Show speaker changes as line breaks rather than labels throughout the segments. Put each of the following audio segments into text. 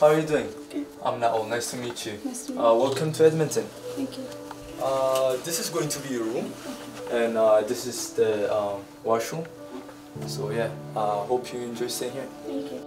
How are you doing?
Good.
I'm Naol. Nice to meet you.
Nice to meet
Uh, welcome to Edmonton.
Thank you.
Uh, this is going to be your room, and uh, this is the um, washroom. So yeah, uh, hope you enjoy staying here.
Thank you.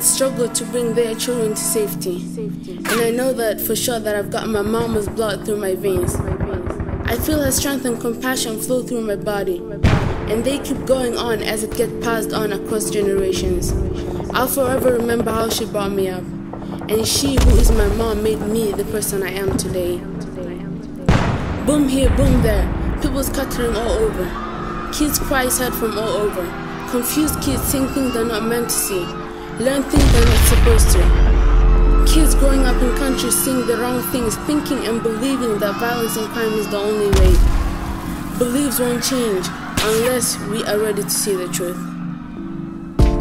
Parents struggle to bring their children to safety. And I know that for sure that I've got my mama's blood through my veins. I feel her strength and compassion flow through my body. And they keep going on as it gets passed on across generations. I'll forever remember how she brought me up. And she, who is my mom, made me the person I am today. Boom here, boom there. People scattering all over. Kids cries heard from all over. Confused kids saying things they're not meant to see. Learn things they're not supposed to. Kids growing up in countries seeing the wrong things, thinking and believing that violence and crime is the only way. Beliefs won't change unless we are ready to see the truth.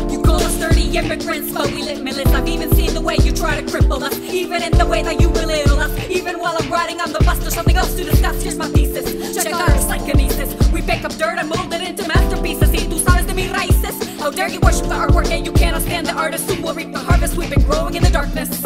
You call us dirty immigrants, but we live millions. I've even seen the way you try to cripple us, even in the way that you belittle us. Even while I'm riding on the bus, there's something else to discuss. Here's my thesis. Check out our psychokinesis. We pick up dirt and mold it into masterpieces. Y tú sabes de mis raíces. How dare you worship the artwork and you cannot stand the artist who will reap the harvest we've been growing in the darkness.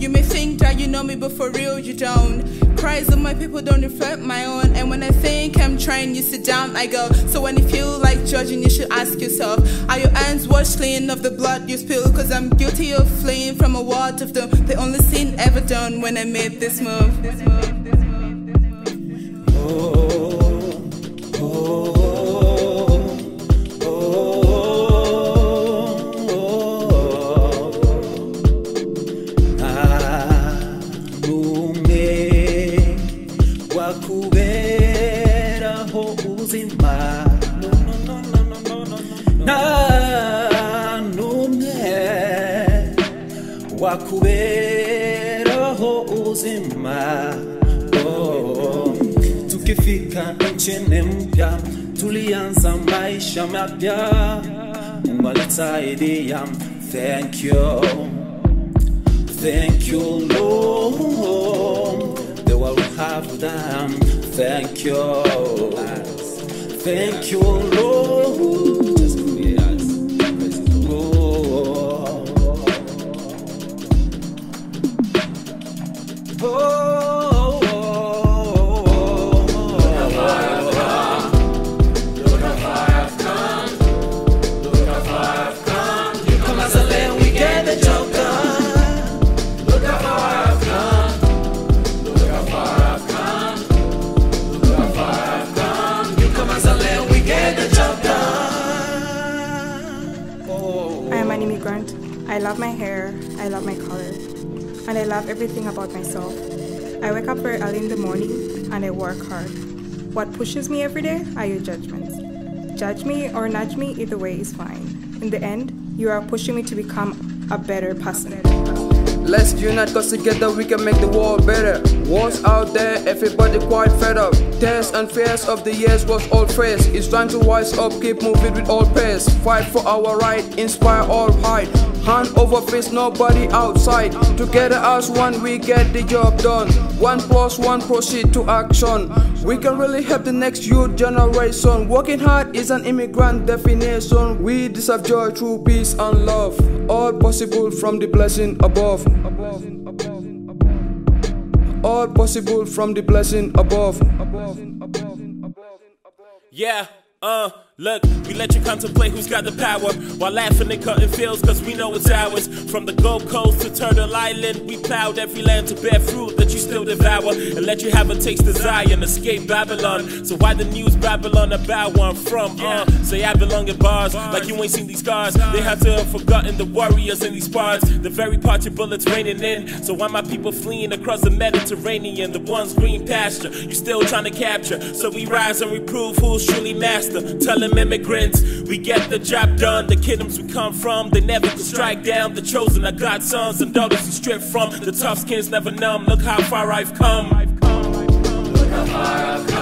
You may think that you know me, but for real you don't. Cries of my people don't reflect my own. And when I think I'm trying, you sit down, I go. So when you feel like judging, you should ask yourself Are your hands washed clean of the blood you spill? Cause I'm guilty of fleeing from a world of them. The only sin ever done when I made this move. This move, this move.
Wakuberaho ubuzima oh. tukifika nchini mpya tulianza maisha mapya Mungu alitusaidia thank you Thank you, Lord. The world have them. Thank you. Thank you, Lord.
I am an immigrant. I love my hair, I love my color, and I love everything about myself. I wake up very early in the morning and I work hard. What pushes me every day are your judgments. Judge me or nudge me, either way is fine. In the end, you are pushing me to become a better person.
Let's unite cause together we can make the world better. Wars out there, everybody quite fed up. Tears and fears of the years was all phrase. It's time to wise up, keep moving with all pace. Fight for our right, inspire all height. Hand over fist, nobody outside. Together as one, we get the job done. One plus one, proceed to action. We can really help the next youth generation. Working hard is an immigrant definition. We deserve joy through peace and love. All possible from the blessing above. All possible from the blessing above.
Yeah, uh, look, we let you contemplate who's got the power while laughing and cutting fields because we know it's ours. From the Gold Coast to Turtle Island, we plowed every land to bear fruit that you still devour and let you have a taste of Zion, escape Babylon. So why the news Babylon about where I'm from? Uh, say I belong in bars like you ain't seen these scars. They had to have forgotten the warriors in these parts, the very part your bullets raining in. So why my people fleeing across the Mediterranean, the ones green pasture you still trying to capture? So we rise and reprove who's truly master. Tell them immigrants, we get the job done. The kingdoms we come from, they never can strike down. The chosen are God's sons and daughters we stripped from. The tough skins never numb. Look how far I've come. Look how far I've come.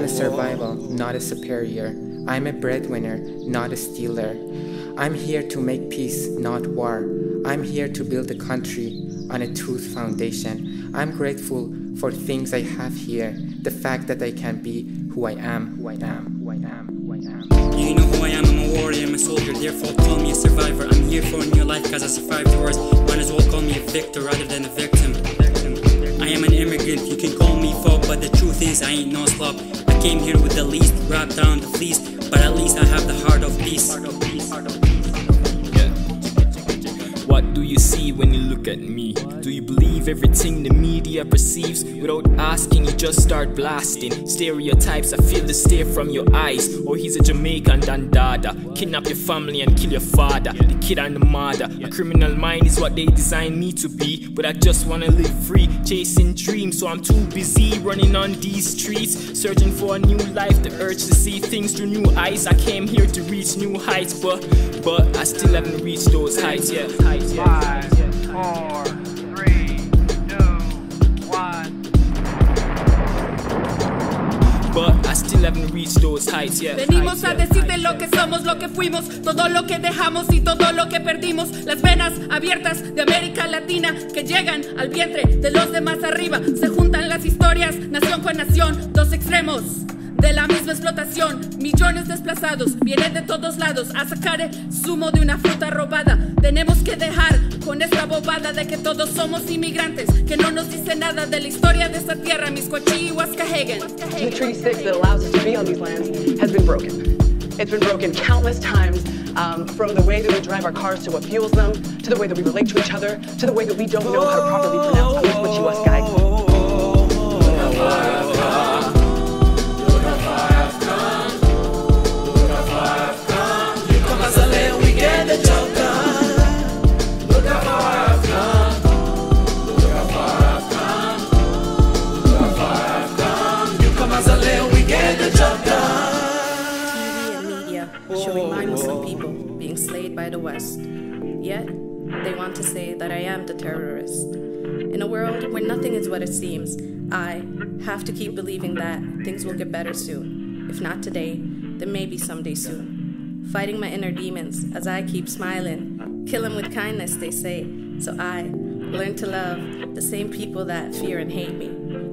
I'm a survival, not a superior. I'm a breadwinner, not a stealer. I'm here to make peace, not war. I'm here to build a country on a truth foundation. I'm grateful for things I have here. The fact that I can be who I am, who I am, who I am, who I am.
You know who I am, I'm a warrior, I'm a soldier, therefore call me a survivor. I'm here for a new life cause I survived wars. Might as well call me a victor rather than a victim. You can call me folk, but the truth is I ain't no slob. I came here with the least, wrapped down the fleece, but at least I have the heart of peace.
What do you see when you look at me? Do you believe everything the media perceives? Without asking, you just start blasting. Stereotypes, I feel the stare from your eyes. Or he's a Jamaican dandada. Kidnap your family and kill your father. The kid and the mother. A criminal mind is what they designed me to be. But I just wanna live free, chasing dreams. So I'm too busy running on these streets. Searching for a new life, the urge to see things through new eyes. I came here to reach new heights, but but I still haven't reached those heights yet. Heights yet.
Five, four, three, two, one.
But I still haven't reached those heights yet.
Venimos a decirte lo que somos, lo que fuimos, todo lo que dejamos y todo lo que perdimos. Las venas abiertas de América Latina que llegan al vientre de los demás arriba. Se juntan las historias, nación con nación, dos extremos. De la misma explotación, millones desplazados vienen de todos lados a sacar el zumo de una fruta robada. Tenemos que dejar con esta bobada de que todos somos inmigrantes, que no nos dice nada de la historia de esta tierra, mis Huascahegan.
The Treaty 6 that allows us to be on these lands has been broken. It's been broken countless times, um, from the way that we drive our cars to what fuels them, to the way that we relate to each other, to the way that we don't know how to properly pronounce
showing my Muslim people being slayed by the West. Yet, they want to say that I am the terrorist. In a world where nothing is what it seems, I have to keep believing that things will get better soon. If not today, then maybe someday soon. Fighting my inner demons as I keep smiling. Kill them with kindness, they say. So I learn to love the same people that fear and hate me.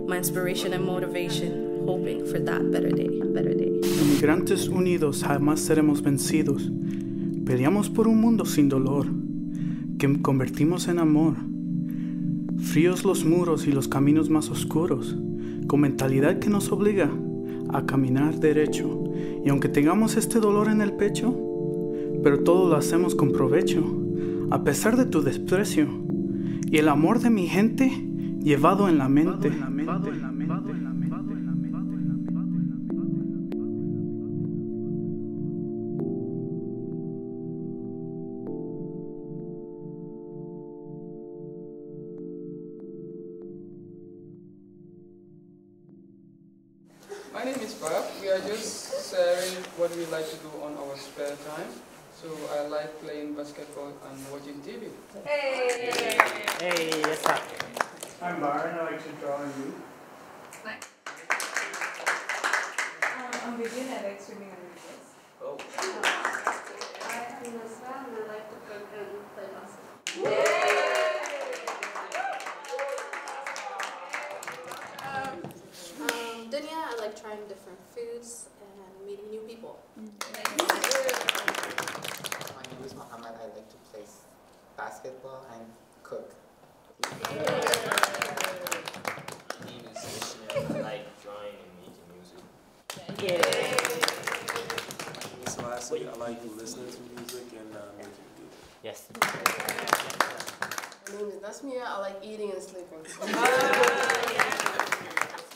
My inspiration and motivation, hoping for that better day, better day.
Inmigrantes unidos jamás seremos vencidos. Peleamos por un mundo sin dolor, que convertimos en amor. Fríos los muros y los caminos más oscuros, con mentalidad que nos obliga a caminar derecho. Y aunque tengamos este dolor en el pecho, pero todo lo hacemos con provecho, a pesar de tu desprecio y el amor de mi gente llevado en la mente.
Are just sharing what we like to do on our spare time. So I like playing basketball and watching TV.
Hey!
Hey, yes, sir.
I'm Byron, I like to draw and read.
Um, I'm Vivian, I like swimming and reading.
Oh.
I am Nasra and I like to cook and play basketball.
Um, um, Dunia, I like trying different foods and meeting new people.
My name is Mohammad. I like to play basketball and cook.
My name is Vishnu. I like drawing and making music.
So lastly, I like listening to music and uh, making music.
Yes.
My name is Nasmia. I like eating and sleeping.